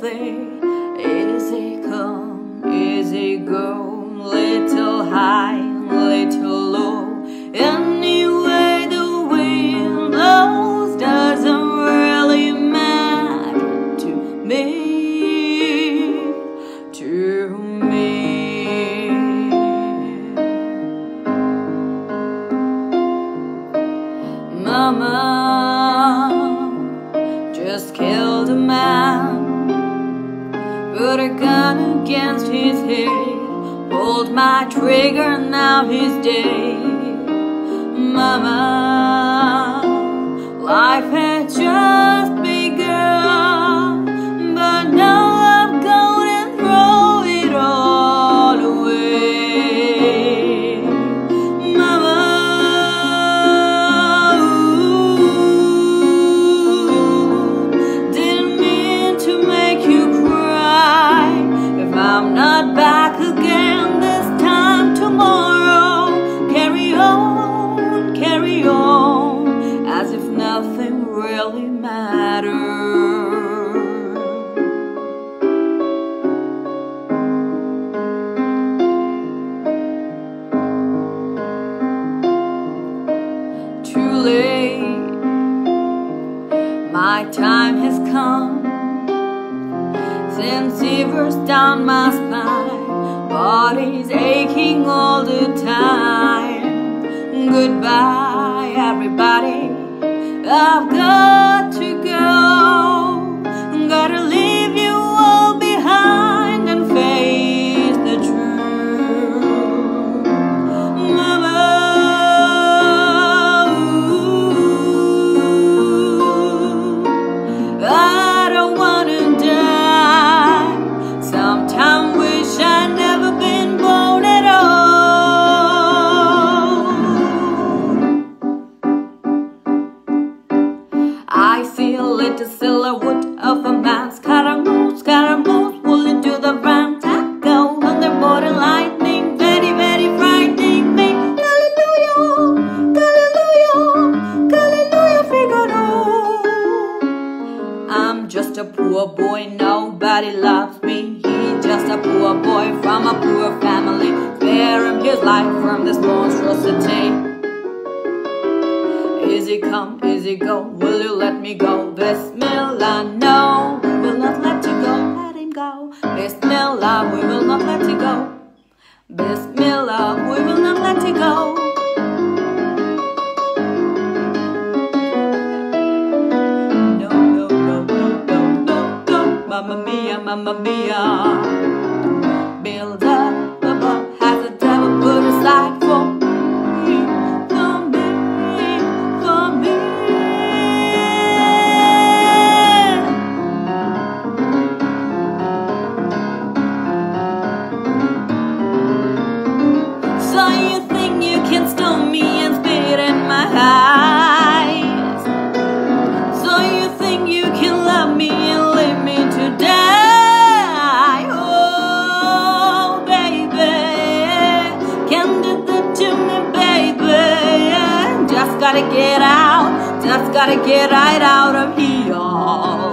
sympathy. Easy come, easy go, little high, little low. Anyway, the wind blows doesn't really matter to me, to me. Mama put a gun against his head, pulled my trigger, now he's dead. Mama, life had just My time has come. Shivers down my spine. Body's aching all the time. Goodbye, everybody. I've got to go. Just a poor boy, nobody loves me. He's just a poor boy from a poor family, sparing his life from this monstrosity. Easy come, easy go, will you let me go? Bismillah, no, we will not let you go, let him go. Bismillah, we will not let you go. Bismillah, mamma mia. Gotta get right out of here.